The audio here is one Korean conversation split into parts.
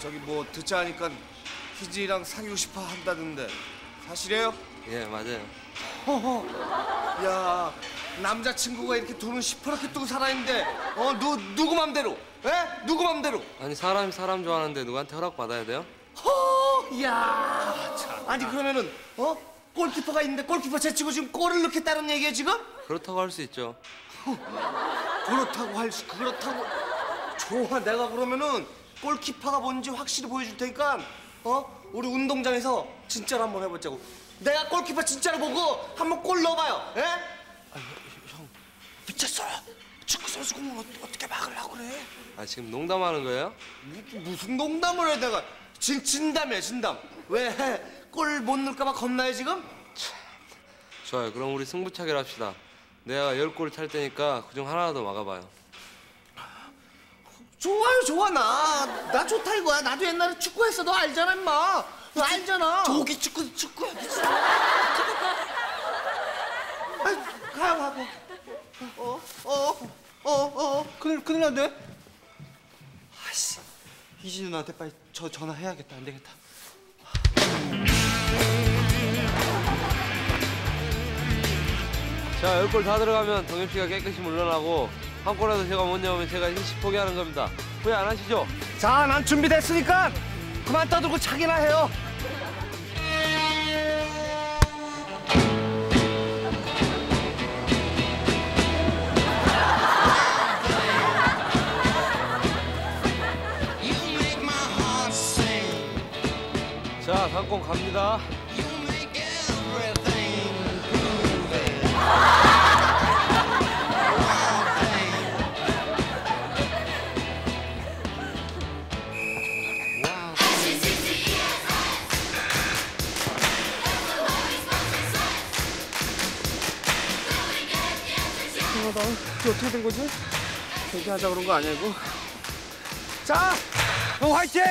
저기 뭐 듣자 하니까 희진이랑 사귀고 싶어 한다던데 사실이에요? 예, 맞아요. 허허. 야 남자친구가 이렇게 돈을 시퍼렇게 뜨고 살아있는데 어 누, 누구 맘대로? 에? 누구 맘대로? 아니 사람이 사람 좋아하는데 누구한테 허락 받아야 돼요? 허, 야, 참. 아니 그러면은 어 골키퍼가 있는데 골키퍼 제치고 지금 골을 넣겠다는 얘기야 지금? 그렇다고 할 수 있죠. 그렇다고 할 수, 그렇다고. 좋아, 내가 그러면은 골키퍼가 뭔지 확실히 보여줄 테니까 어 우리 운동장에서 진짜로 한번 해보자고. 내가 골키퍼 진짜로 보고 한번 골 넣어봐요. 예? 형, 미쳤어. 축구 선수 공을 어, 어떻게 막으려고 그래? 아 지금 농담하는 거예요? 무- 무슨 농담을 해 내가 진 진담이야 진담. 왜? 골 못 넣을까봐 겁나요 지금? 좋아요. 그럼 우리 승부차기를 합시다. 내가 열골찰 테니까 그중 하나라도 막아봐요. 좋아요 좋아 나. 나 좋다 이거야. 나도 옛날에 축구했어 너 알잖아 임마. 너 알잖아. 저기 축구 축구야 아이, 가요 가고 어 어 어 어 큰일 큰일 났네. 아씨. 희진 누나한테 빨리 저 전화해야겠다. 안 되겠다. 자, 열골 다 들어가면 동엽 씨가 깨끗이 물러나고 한 골라도 제가 못 넣으면 제가 일시 포기하는 겁니다. 후회 안 하시죠? 자 난 준비됐으니까 그만 떠들고 차기나 해요. 자, 상공 갑니다. 나 이게 어떻게 된 거지? 얘기하자 그런 거 아니야 이거? 자, 형 화이팅!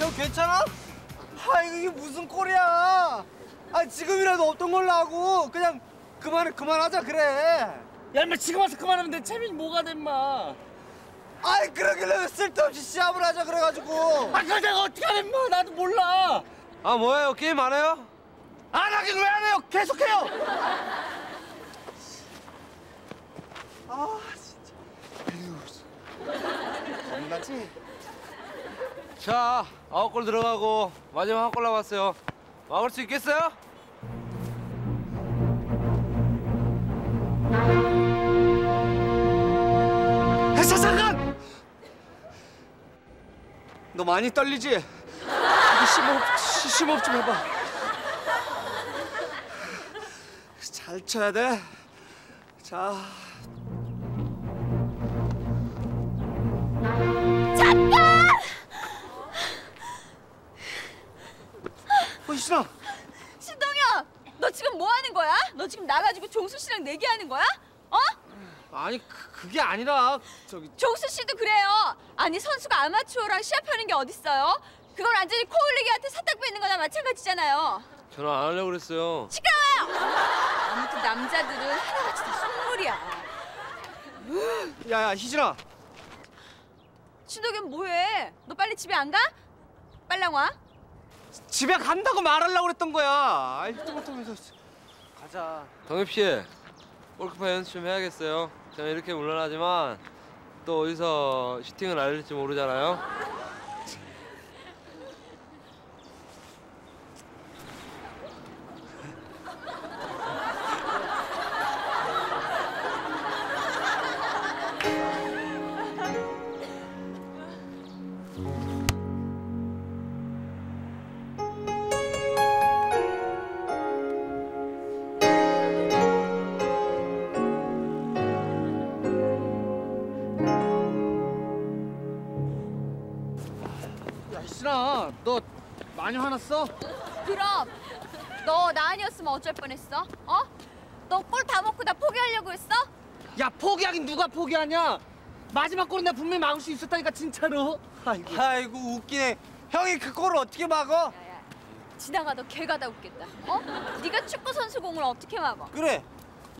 형 괜찮아? 아 이게 무슨 꼴이야? 아 지금이라도 없던 걸로 하고 그냥 그만해 그만하자 그래. 야, 인마 지금 와서 그만하면 내 재민이 뭐가 돼, 인마. 아이 그러길래 왜 쓸데없이 시합을 하자 그래가지고. 아, 그걸 내가 어떻게 하면 인마. 나도 몰라. 아, 뭐예요? 게임 안 해요? 안 하긴 왜 안 해요? 계속해요! 아 진짜. 겁나지? 자, 아홉 골 들어가고 마지막 한 골 남았어요. 막을 수 있겠어요? 많이 떨리지? 심호흡, 시- 심호흡 좀 해봐. 잘 쳐야 돼. 자. 잠깐! 어, 희진아. 신동엽, 너 지금 뭐 하는 거야? 너 지금 나가지고 종수 씨랑 내기하는 거야? 어? 아니, 그, 그게 아니라 저기 종수 씨도 그래요. 아니 선수가 아마추어랑 시합하는 게 어딨어요? 그건 완전히 코 흘리기한테 사탕 뺏는 거나 마찬가지잖아요. 저는 안 하려고 그랬어요. 시끄러워요. 아무튼 남자들은 하나같이 다 속물이야. 야야 희진아 신동엽 뭐해? 너 빨리 집에 안 가? 빨랑 와. 집에 간다고 말하려고 그랬던 거야 아이 뚱뚱해서 가자 동엽 씨, 골키퍼 연습 좀 해야겠어요. 저는 이렇게 물러나지만 또 어디서 슈팅을 날릴지 모르잖아요. 너 많이 화났어? 그럼 너나 아니었으면 어쩔 뻔했어? 어? 너골다 먹고 나 포기하려고 했어? 야 포기하긴 누가 포기하냐? 마지막 골은 내가 분명히 막을 수 있었다니까 진짜로. 아이고. 아이고 웃기네. 형이 그 골을 어떻게 막어? 지나가도 개가 다 웃겠다. 어? 네가 축구 선수 공을 어떻게 막어? 그래